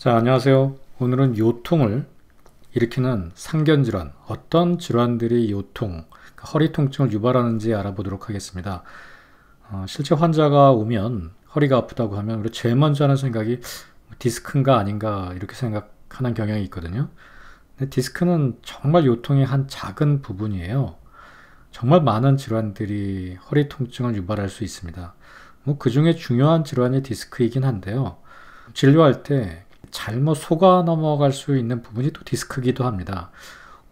자, 안녕하세요. 오늘은 요통을 일으키는 상견질환, 어떤 질환들이 요통, 그러니까 허리 통증을 유발하는지 알아보도록 하겠습니다. 어, 실제 환자가 오면 허리가 아프다고 하면 우리 제일 먼저 하는 생각이 디스크인가 아닌가 이렇게 생각하는 경향이 있거든요. 근데 디스크는 정말 요통의 한 작은 부분이에요. 정말 많은 질환들이 허리 통증을 유발할 수 있습니다. 뭐 그 중에 중요한 질환이 디스크이긴 한데요. 진료할 때 잘못 속아 넘어갈 수 있는 부분이 또 디스크기도 합니다.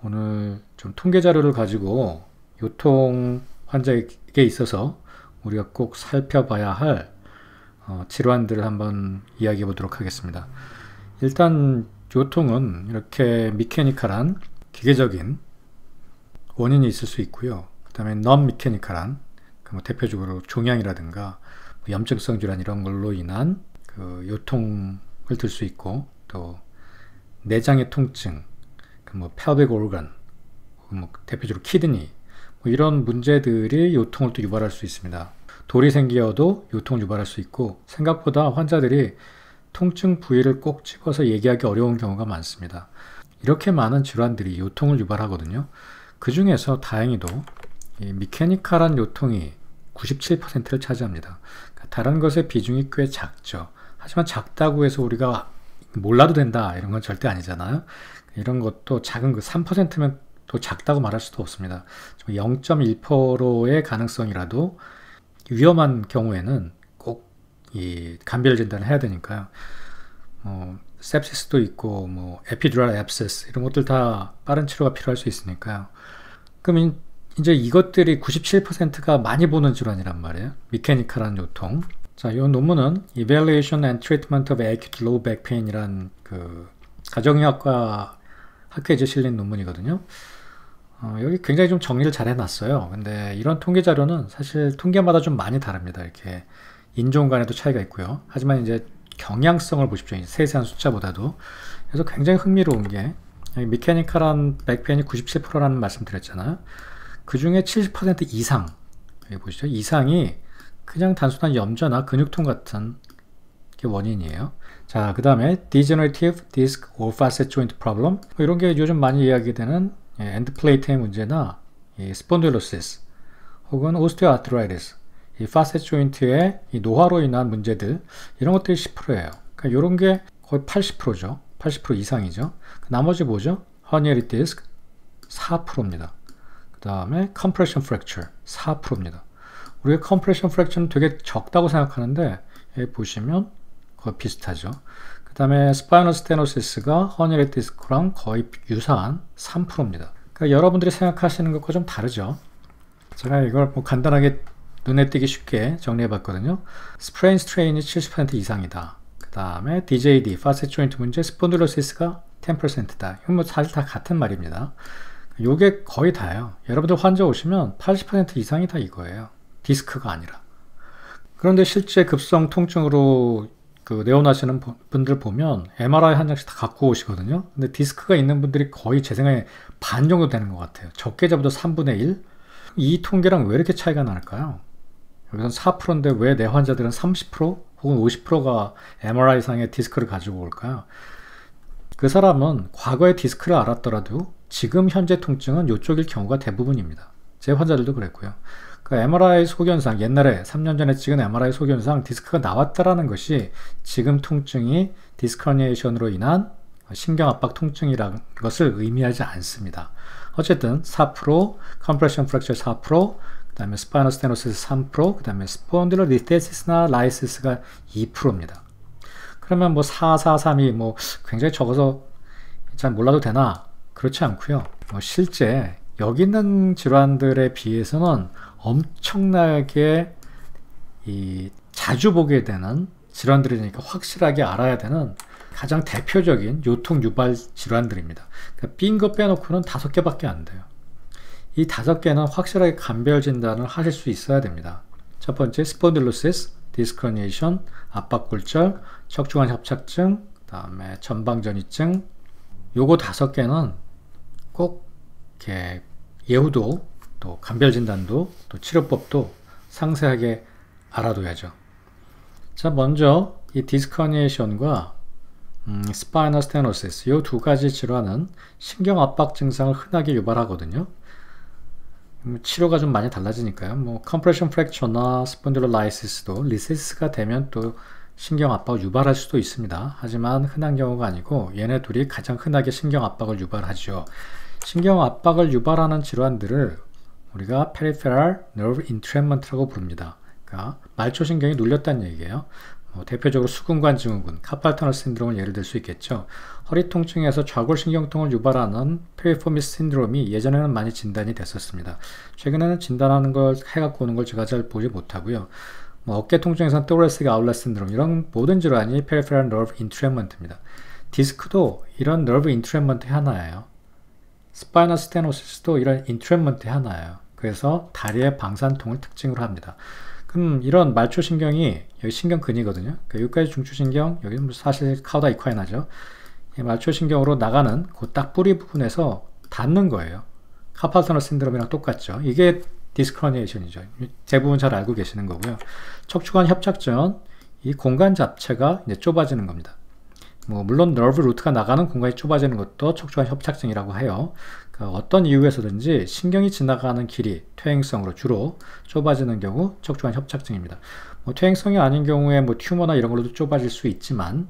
오늘 좀 통계 자료를 가지고 요통 환자에게 있어서 우리가 꼭 살펴봐야 할 어, 질환들을 한번 이야기해 보도록 하겠습니다. 일단 요통은 이렇게 미케니컬한 기계적인 원인이 있을 수 있고요. 그 다음에 non 미케니컬한 뭐 대표적으로 종양이라든가 뭐 염증성 질환 이런 걸로 인한 그 요통 들 수 있고 또 내장의 통증, 그뭐 pelvic organ, 뭐 대표적으로 키드니 뭐 이런 문제들이 요통을 또 유발할 수 있습니다. 돌이 생기어도 요통을 유발할 수 있고 생각보다 환자들이 통증 부위를 꼭 집어서 얘기하기 어려운 경우가 많습니다. 이렇게 많은 질환들이 요통을 유발하거든요. 그 중에서 다행히도 미케니컬한 요통이 97%를 차지합니다. 그러니까 다른 것의 비중이 꽤 작죠. 하지만 작다고 해서 우리가 몰라도 된다 이런 건 절대 아니잖아요. 이런 것도 작은 그 3%면 또 작다고 말할 수도 없습니다. 0.1%의 가능성이라도 위험한 경우에는 꼭 이 감별 진단을 해야 되니까요. 뭐 sepsis도 있고 뭐 epidural abscess 이런 것들 다 빠른 치료가 필요할 수 있으니까요. 그럼 이제 이것들이 97%가 많이 보는 질환이란 말이에요. 미케니컬한 요통. 자, 이 논문은 Evaluation and Treatment of Acute Low Back Pain이란 그 가정의학과 학회에서 실린 논문이거든요. 어, 여기 굉장히 좀 정리를 잘 해놨어요. 근데 이런 통계 자료는 사실 통계마다 좀 많이 다릅니다. 이렇게 인종 간에도 차이가 있고요. 하지만 이제 경향성을 보십시오. 세세한 숫자보다도. 그래서 굉장히 흥미로운 게 mechanical한 back pain이 97%라는 말씀 드렸잖아요. 그 중에 70% 이상, 여기 보시죠. 이상이 그냥 단순한 염좌나 근육통 같은 게 원인이에요. 자, 그 다음에 degenerative disc or facet joint problem 뭐 이런 게 요즘 많이 이야기되는 end plate의 문제나 spondylosis 혹은 osteoarthritis 이 facet joint의 이 노화로 인한 문제들 이런 것들이 10%예요. 그러니까 이런 게 거의 80%죠. 80% 이상이죠. 그 나머지 뭐죠? herniated disc 4%입니다. 그 다음에 compression fracture 4%입니다. 우리가 compression fracture은 되게 적다고 생각하는데 여기 보시면 거의 비슷하죠. 그 다음에 spinal stenosis가 herniated disc랑 거의 유사한 3%입니다. 그러니까 여러분들이 생각하시는 것과 좀 다르죠. 제가 이걸 뭐 간단하게 눈에 띄기 쉽게 정리해 봤거든요. sprain strain이 70% 이상이다. 그 다음에 DJD, facet joint 문제, spondylosis가 10%다. 이건 뭐 사실 다 같은 말입니다. 요게 거의 다예요. 여러분들 환자 오시면 80% 이상이 다 이거예요. 디스크가 아니라. 그런데 실제 급성 통증으로 그 내원하시는 분들 보면 MRI 한 장씩 다 갖고 오시거든요. 근데 디스크가 있는 분들이 거의 제 생각에 반 정도 되는 것 같아요. 적게 잡아도 3분의 1? 이 통계랑 왜 이렇게 차이가 날까요? 여기선 4%인데 왜 내 환자들은 30% 혹은 50%가 MRI상의 디스크를 가지고 올까요? 그 사람은 과거의 디스크를 알았더라도 지금 현재 통증은 이쪽일 경우가 대부분입니다. 제 환자들도 그랬고요. 그 MRI 소견상 옛날에 3년 전에 찍은 MRI 소견상 디스크가 나왔다라는 것이 지금 통증이 disc herniation으로 인한 신경압박 통증이라는 것을 의미하지 않습니다. 어쨌든 4%, compression fracture 4%, 그 다음에 spinal stenosis 3%, 그 다음에 spondylolisthesis나 lysis가 2%입니다. 그러면 뭐 4, 4, 3이 뭐 굉장히 적어서 잘 몰라도 되나? 그렇지 않고요. 뭐 실제 여기 있는 질환들에 비해서는 엄청나게 이 자주 보게 되는 질환들이니까 확실하게 알아야 되는 가장 대표적인 요통 유발 질환들입니다. 그러니까 빼놓고는 다섯 개밖에 안 돼요. 이 다섯 개는 확실하게 감별 진단을 하실 수 있어야 됩니다. 첫 번째 spondylosis, disc herniation, 압박골절, 척추관 협착증, 그다음에 전방전이증. 요거 다섯 개는 꼭 이렇게 예후도 또 감별 진단도 또 치료법도 상세하게 알아둬야죠. 자, 먼저 이 disc herniation과 음, spinal stenosis 이 두 가지 질환은 신경 압박 증상을 흔하게 유발하거든요. 음, 치료가 좀 많이 달라지니까요. 뭐 compression fracture나 spondylolysis도 listhesis가 되면 또 신경 압박을 유발할 수도 있습니다. 하지만 흔한 경우가 아니고 얘네 둘이 가장 흔하게 신경 압박을 유발하죠. 신경 압박을 유발하는 질환들을 우리가 peripheral nerve entrapment라고 부릅니다. 그러니까 말초신경이 눌렸다는 얘기예요. 뭐 대표적으로 수근관 증후군, carpal tunnel syndrome을 예를 들 수 있겠죠. 허리 통증에서 좌골신경통을 유발하는 piriformis syndrome이 예전에는 많이 진단이 됐었습니다. 최근에는 진단하는 걸 해갖고 오는 걸 제가 잘 보지 못하고요. 뭐 어깨 통증에서는 thoracic outlet syndrome 이런 모든 질환이 peripheral nerve entrapment입니다. 디스크도 이런 nerve entrapment 하나예요. spinal stenosis도 이런 entrapment 하나예요. 그래서 다리의 방산통을 특징으로 합니다. 그럼 이런 말초신경이 여기 신경근이거든요. 그러니까 여기까지 중추신경, 여기는 뭐 사실 cauda equina죠. 말초신경으로 나가는 그 딱 뿌리 부분에서 닿는 거예요. carpal tunnel syndrome이랑 똑같죠. 이게 disc herniation이죠. 대부분 잘 알고 계시는 거고요. 척추관 협착증은 이 공간 자체가 이제 좁아지는 겁니다. 뭐 물론 nerve root가 나가는 공간이 좁아지는 것도 척추관 협착증이라고 해요. 그러니까 어떤 이유에서든지 신경이 지나가는 길이 퇴행성으로 주로 좁아지는 경우 척추관 협착증입니다. 뭐 퇴행성이 아닌 경우에 뭐 tumor나 이런 걸로도 좁아질 수 있지만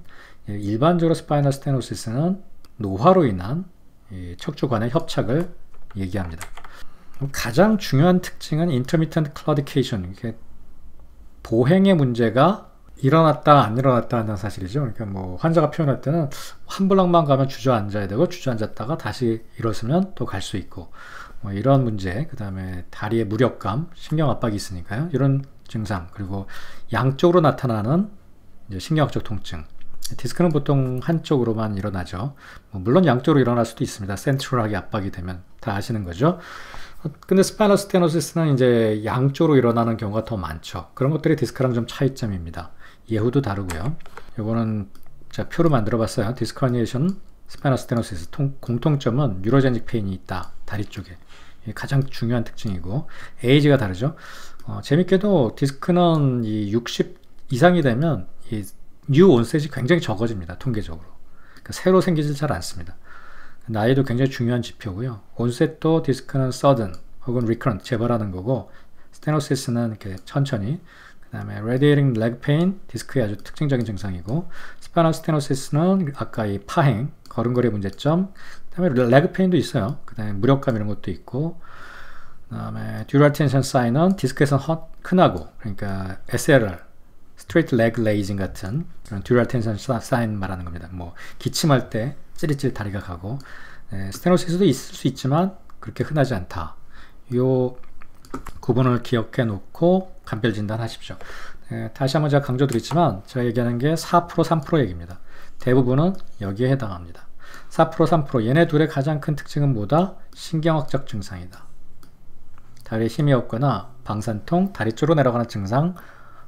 예, 일반적으로 spinal stenosis는 노화로 인한 척추관의 협착을 얘기합니다. 가장 중요한 특징은 intermittent claudication, 보행의 문제가 일어났다 안 일어났다 하는 사실이죠. 그러니까 뭐 환자가 표현할 때는 한 블락만 가면 주저앉아야 되고 주저앉았다가 다시 일어서면 또 갈 수 있고 뭐 이런 문제, 그 다음에 다리의 무력감, 신경 압박이 있으니까요. 이런 증상 그리고 양쪽으로 나타나는 신경학적 통증. 디스크는 보통 한쪽으로만 일어나죠. 뭐 물론 양쪽으로 일어날 수도 있습니다. 센트럴하게 압박이 되면 다 아시는 거죠. 근데 spinal stenosis는 이제 양쪽으로 일어나는 경우가 더 많죠. 그런 것들이 디스크랑 좀 차이점입니다. 예후도 다르고요. 이거는 제가 표로 만들어 봤어요. disc herniation spinal stenosis 공통점은 neurogenic pain이 있다. 다리 쪽에. 가장 중요한 특징이고 에이지가 다르죠. 어, 재밌게도 디스크는 이 60 이상이 되면 이 new onset이 굉장히 적어집니다. 통계적으로. 그러니까 새로 생기질 잘 않습니다. 나이도 굉장히 중요한 지표고요. onset도 디스크는 sudden 혹은 recurrent 재발하는 거고 stenosis는 이렇게 천천히 그 다음에 radiating leg pain, 디스크의 아주 특징적인 증상이고 spinal stenosis는 아까 이 파행, 걸음걸이 문제점 그 다음에 leg pain도 있어요. 그 다음에 무력감 이런 것도 있고 그 다음에 dural tension sign은 디스크에서는 헛, 흔하고 그러니까 SLR, straight leg raising 같은 그런 dural tension sign 말하는 겁니다. 뭐 기침할 때 찌릿찌릿 다리가 가고 네, 스테노시스도 있을 수 있지만 그렇게 흔하지 않다. 요 구분을 기억해 놓고 간별 진단하십시오. 네, 다시 한번 제가 강조드리지만 제가 얘기하는 게 4% 3% 얘기입니다. 대부분은 여기에 해당합니다. 4% 3% 얘네 둘의 가장 큰 특징은 뭐다? 신경학적 증상이다. 다리에 힘이 없거나 방산통, 다리 쪽으로 내려가는 증상,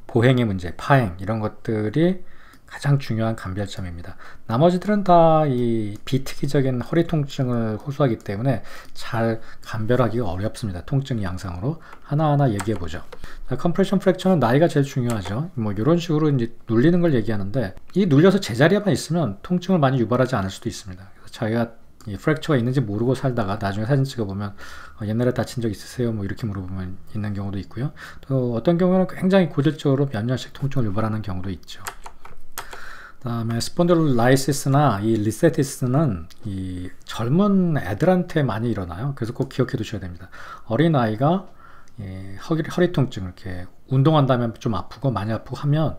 보행의 문제, 파행 이런 것들이 가장 중요한 감별점입니다. 나머지들은 다 이 비특이적인 허리 통증을 호소하기 때문에 잘 감별하기가 어렵습니다. 통증 양상으로 하나하나 얘기해 보죠. compression fracture는 나이가 제일 중요하죠. 뭐 이런 식으로 이제 눌리는 걸 얘기하는데 이 눌려서 제자리에만 있으면 통증을 많이 유발하지 않을 수도 있습니다. 자기가 이 fracture가 있는지 모르고 살다가 나중에 사진 찍어보면 어, 옛날에 다친 적 있으세요? 뭐 이렇게 물어보면 있는 경우도 있고요. 또 어떤 경우는 굉장히 고질적으로 몇 년씩 통증을 유발하는 경우도 있죠. 다음에 spondylolysis나 이 listhesis는 이 젊은 애들한테 많이 일어나요. 그래서 꼭 기억해 두셔야 됩니다. 어린 아이가 예, 허리, 허리 통증 이렇게 운동한다면 좀 아프고 많이 아프고 하면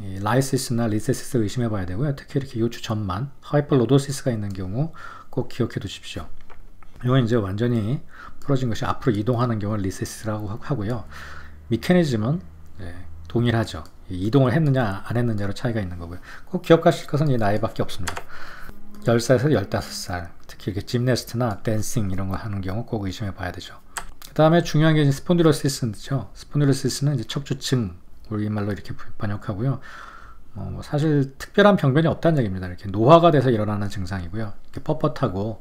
이 lysis나 listhesis 의심해 봐야 되고요. 특히 이렇게 요추 전만 hyperlordosis가 있는 경우 꼭 기억해 두십시오. 이건 이제 완전히 부러진 것이 앞으로 이동하는 경우를 listhesis라고 하고요. mechanism은 네, 동일하죠. 이동을 했느냐 안 했느냐로 차이가 있는 거고요. 꼭 기억하실 것은 이 나이밖에 없습니다. 10살에서 15살 특히 이렇게 gymnast나 dancing 이런 거 하는 경우 꼭 의심해 봐야 되죠. 그 다음에 중요한 게 spondylosis죠. spondylosis는 이제 척추증 우리말로 이렇게 번역하고요. 어, 사실 특별한 병변이 없다는 얘기입니다. 이렇게 노화가 돼서 일어나는 증상이고요. 이렇게 뻣뻣하고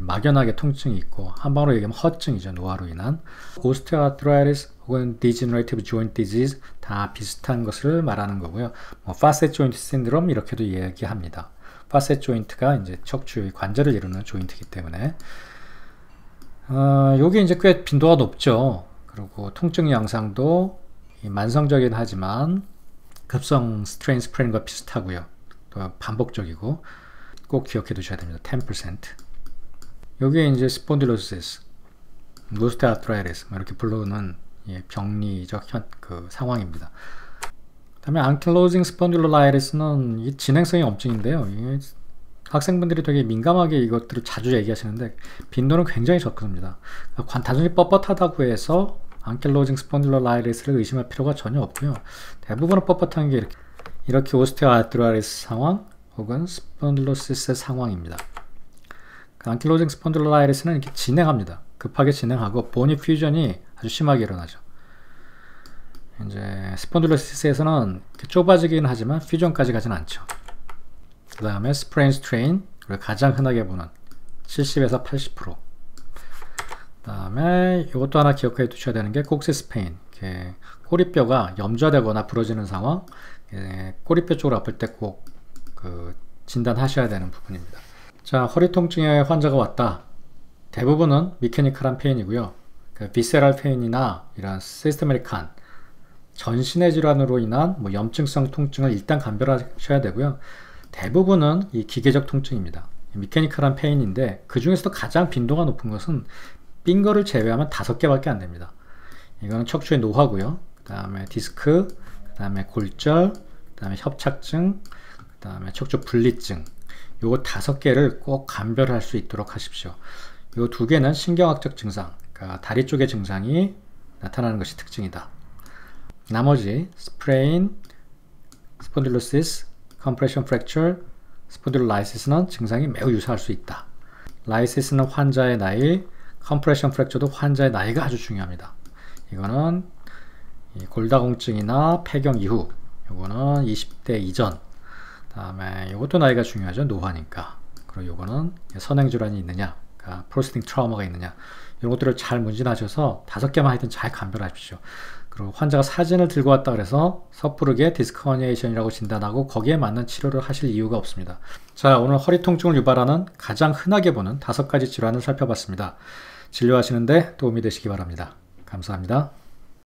막연하게 통증이 있고 한방으로 얘기하면 허증이죠. 노화로 인한 osteoarthritis 혹은 degenerative joint disease 다 비슷한 것을 말하는 거고요. 뭐 facet joint syndrome 이렇게도 얘기합니다. facet joint가 이제 척추의 관절을 이루는 joint이기 때문에 어, 여기 이제 꽤 빈도가 높죠. 그리고 통증 양상도 만성적이긴 하지만 급성 strain sprain과 비슷하고요. 또 반복적이고 꼭 기억해 두셔야 됩니다. 10%. 여기에 이제 spondylosis, osteoarthritis 뭐 이렇게 부르는 예, 병리적 현, 그 상황입니다. 다음에 ankylosing spondylitis는 이 진행성의 염증인데요. 학생분들이 되게 민감하게 이것들을 자주 얘기하시는데 빈도는 굉장히 적습니다. 그러니까 단순히 뻣뻣하다고 해서 ankylosing spondylitis를 의심할 필요가 전혀 없고요. 대부분은 뻣뻣한 게 이렇게, 이렇게 osteoarthritis 상황 혹은 spondylosis 상황입니다. 그 ankylosing spondylitis는 이렇게 진행합니다. 급하게 진행하고 보니 fusion이 아주 심하게 일어나죠. 이제 spondylosis에서는 좁아지긴 하지만 fusion까지 가진 않죠. 그 다음에 sprain strain 가장 흔하게 보는 70에서 80%. 그 다음에 이것도 하나 기억해 두셔야 되는 게 coccyx pain. 꼬리뼈가 염좌되거나 부러지는 상황. 꼬리뼈 쪽으로 아플 때 꼭 그 진단하셔야 되는 부분입니다. 자, 허리 통증에 환자가 왔다. 대부분은 mechanical한 pain이고요. 그 visceral pain이나 이런 systemic한 전신의 질환으로 인한 뭐 염증성 통증을 일단 감별하셔야 되고요. 대부분은 이 기계적 통증입니다. mechanical한 pain인데 그 중에서도 가장 빈도가 높은 것은 삔 거를 제외하면 다섯 개밖에 안 됩니다. 이거는 척추의 노화고요. 그 다음에 디스크, 그 다음에 골절, 그 다음에 협착증, 그 다음에 척추 분리증. 요거 다섯 개를 꼭 감별할 수 있도록 하십시오. 요 두 개는 신경학적 증상, 그러니까 다리 쪽의 증상이 나타나는 것이 특징이다. 나머지 sprain, spondylosis, compression fracture, spondylolysis는 증상이 매우 유사할 수 있다. lysis는 환자의 나이, compression fracture도 환자의 나이가 아주 중요합니다. 이거는 골다공증이나 폐경 이후, 이거는 20대 이전, 다음에 이것도 나이가 중요하죠. 노화니까. 그리고 이거는 선행 질환이 있느냐, 그러니까 preceding trauma가 있느냐, 이런 것들을 잘 문진하셔서 다섯 개만 하여튼 잘 감별하십시오. 그리고 환자가 사진을 들고 왔다 그래서 섣부르게 디스크 herniation이라고 진단하고 거기에 맞는 치료를 하실 이유가 없습니다. 자, 오늘 허리 통증을 유발하는 가장 흔하게 보는 다섯 가지 질환을 살펴봤습니다. 진료하시는데 도움이 되시기 바랍니다. 감사합니다.